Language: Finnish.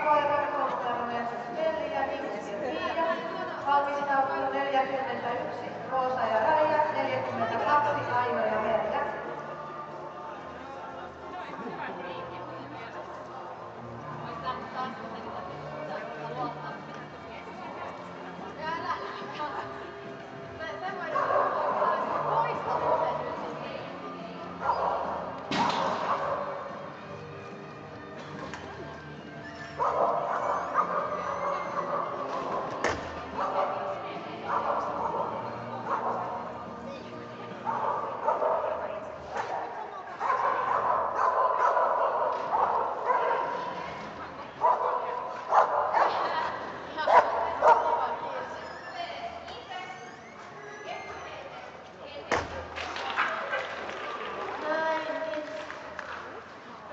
starttiviivalle Valmistautuu 41, Roosa.